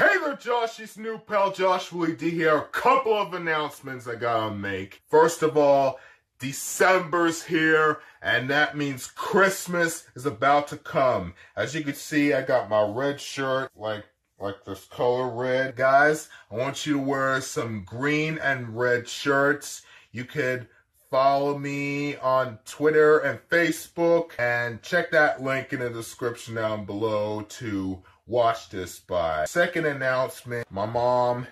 Hey there, Josh. It's new pal Joshua Lee D here. A couple of announcements I gotta make. First of all, December's here, and that means Christmas is about to come. As you can see, I got my red shirt, like like this color red. Guys, I want you to wear some green and red shirts. You could follow me on Twitter and Facebook, and check that link in the description down below to watch this by. Second announcement, my mom,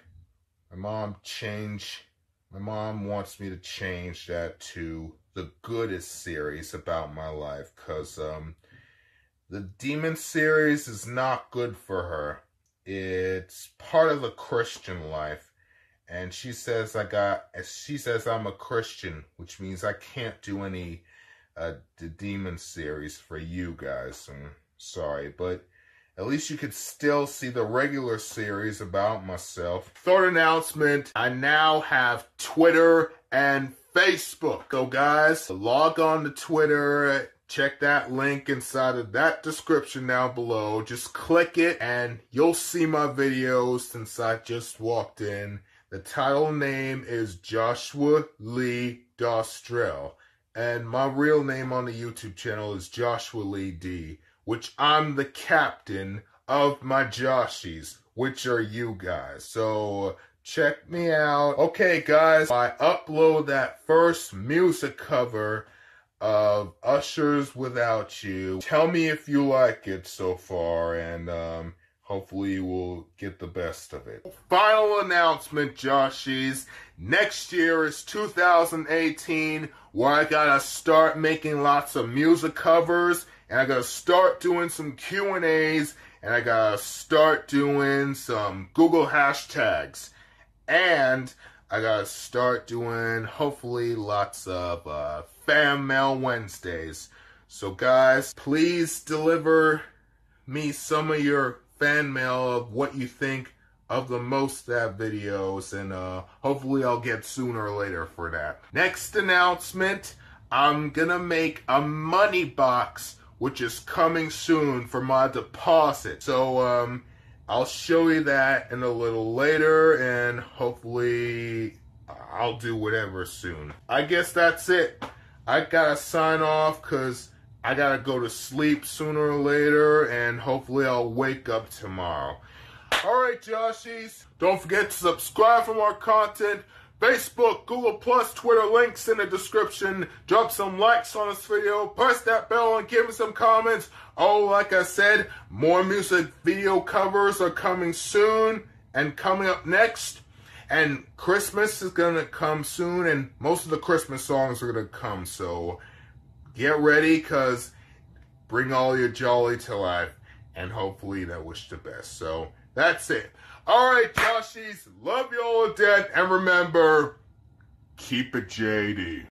my mom changed my mom wants me to change that to the goodest series about my life because um, the demon series is not good for her. It's part of the Christian life. And she says I got, she says I'm a Christian, which means I can't do any uh, the demon series for you guys. I'm sorry, but at least you could still see the regular series about myself. Third announcement, I now have Twitter and Facebook. So guys, log on to Twitter, check that link inside of that description down below. Just click it and you'll see my videos since I just walked in. The title name is Joshua Lee Dostrel. And my real name on the YouTube channel is Joshua Lee D which I'm the captain of my Joshies, which are you guys. So check me out. Okay, guys, I upload that first music cover of Usher's Without You. Tell me if you like it so far, and um, hopefully we'll get the best of it. Final announcement, Joshies. Next year is 2018, where I gotta start making lots of music covers and I gotta start doing some Q and A's, and I gotta start doing some Google hashtags, and I gotta start doing hopefully lots of uh, fan mail Wednesdays. So guys, please deliver me some of your fan mail of what you think of the most that videos and uh, hopefully I'll get sooner or later for that. Next announcement, I'm gonna make a money box which is coming soon for my deposit. So um, I'll show you that in a little later and hopefully I'll do whatever soon. I guess that's it. I gotta sign off because I gotta go to sleep sooner or later and hopefully I'll wake up tomorrow. Alright Joshies, don't forget to subscribe for more content. Facebook, Google Plus, Twitter links in the description. Drop some likes on this video. Press that bell and give me some comments. Oh, like I said, more music video covers are coming soon. And coming up next, and Christmas is going to come soon. And most of the Christmas songs are going to come. So get ready because bring all your jolly to life. And hopefully that wish the best. So that's it. All right, Joshies, love you all to death, and remember, keep it JD.